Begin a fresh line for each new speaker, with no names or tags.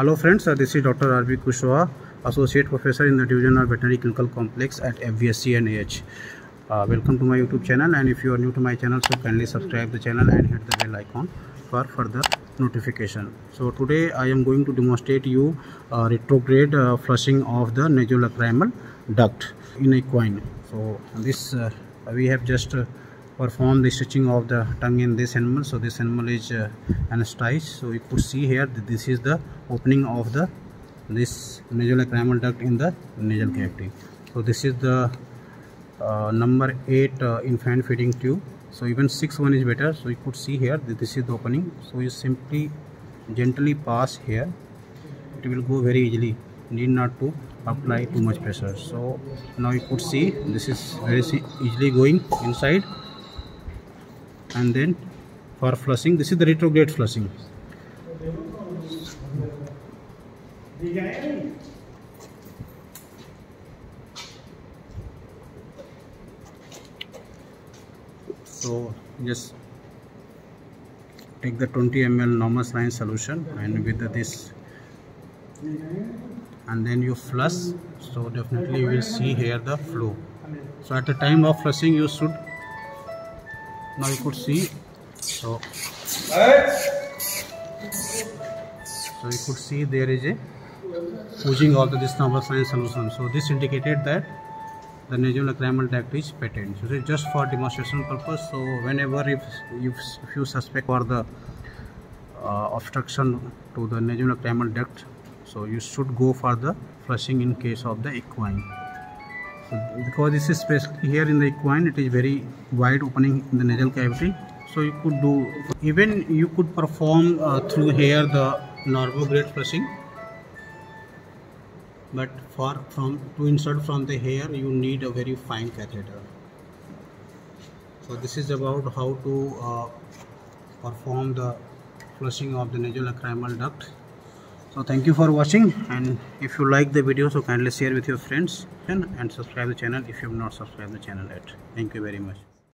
Hello friends, uh, this is Dr. R.B. Kushwaha, Associate Professor in the Division of Veterinary Clinical Complex at FVSC and AH. Uh, welcome to my YouTube channel and if you are new to my channel, so kindly subscribe the channel and hit the bell icon for further notification. So today I am going to demonstrate you uh, retrograde uh, flushing of the nasolacrimal duct in a equine. So this uh, we have just uh, perform the stitching of the tongue in this animal. So this animal is uh, anesthetized so you could see here that this is the opening of the this nasolacrimal duct in the nasal cavity. So this is the uh, number 8 uh, infant feeding tube. So even 6 one is better. So you could see here this is the opening. So you simply gently pass here. It will go very easily. Need not to apply too much pressure. So now you could see this is very easily going inside and then for flushing this is the retrograde flushing. So just take the 20 ml normal saline solution and with this. And then you flush. So definitely you will see here the flow. So at the time of flushing you should now you could see so so you could see there is a oozing of the this normal saline solution so this indicated that the nasolacrimal duct is patent so it's just for demonstration purpose so whenever if if, if you suspect for the uh, obstruction to the nasolacrimal duct so you should go for the flushing in case of the equine because this is especially here in the equine. It is very wide opening in the nasal cavity. So you could do even you could perform uh, through here the normograde flushing but for from to insert from the hair you need a very fine catheter. So this is about how to uh, perform the flushing of the nasal nasolacrimal duct so thank you for watching and if you like the video so kindly share with your friends and subscribe the channel if you have not subscribed the channel yet. Thank you very much